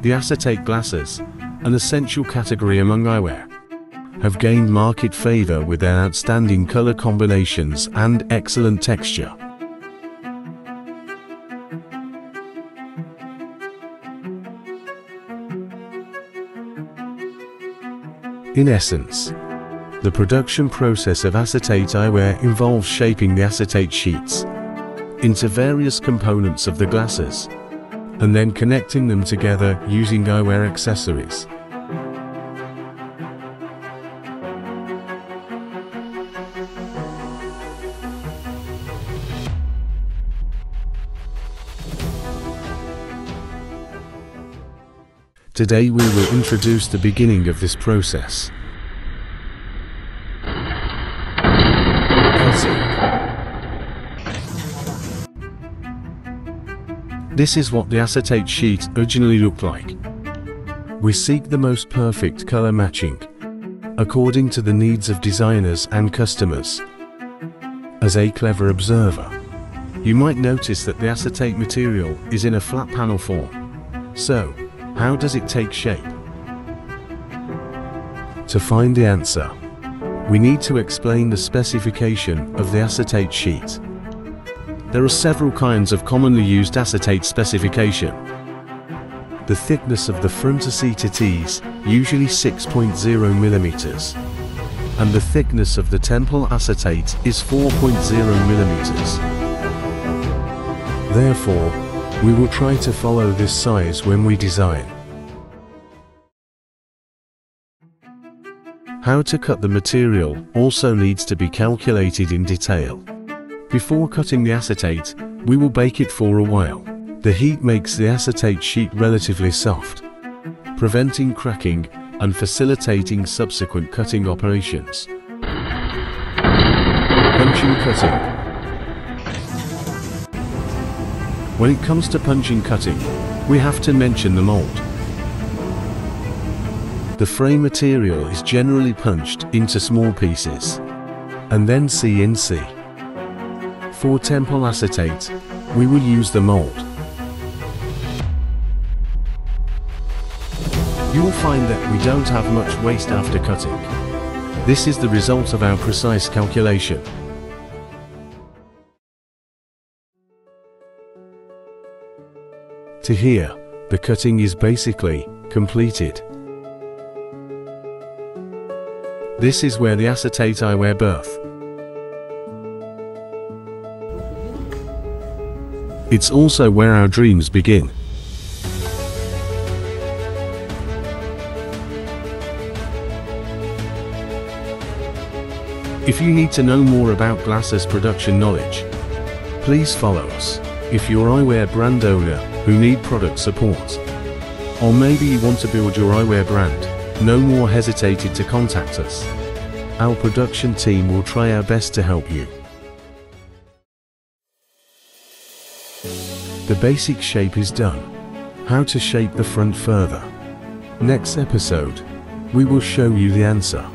The acetate glasses, an essential category among eyewear, have gained market favor with their outstanding color combinations and excellent texture. In essence, the production process of acetate eyewear involves shaping the acetate sheets into various components of the glasses and then connecting them together using eyewear accessories. Today we will introduce the beginning of this process. This is what the acetate sheet originally looked like. We seek the most perfect color matching, according to the needs of designers and customers. As a clever observer, you might notice that the acetate material is in a flat panel form. So, how does it take shape? To find the answer, we need to explain the specification of the acetate sheet. There are several kinds of commonly used acetate specification. The thickness of the front acetate is usually 6.0 millimeters, and the thickness of the temple acetate is 4.0 millimeters. Therefore, we will try to follow this size when we design. How to cut the material also needs to be calculated in detail. Before cutting the acetate, we will bake it for a while. The heat makes the acetate sheet relatively soft, preventing cracking and facilitating subsequent cutting operations. Punching cutting When it comes to punching cutting, we have to mention the mold. The frame material is generally punched into small pieces and then CNC. For temple acetate, we will use the mold. You will find that we don't have much waste after cutting. This is the result of our precise calculation. To here, the cutting is basically completed. This is where the acetate eyewear birth. It's also where our dreams begin. If you need to know more about glasses production knowledge, please follow us. If you're eyewear brand owner who need product support, or maybe you want to build your eyewear brand, no more hesitated to contact us. Our production team will try our best to help you. The basic shape is done. How to shape the front further. Next episode, we will show you the answer.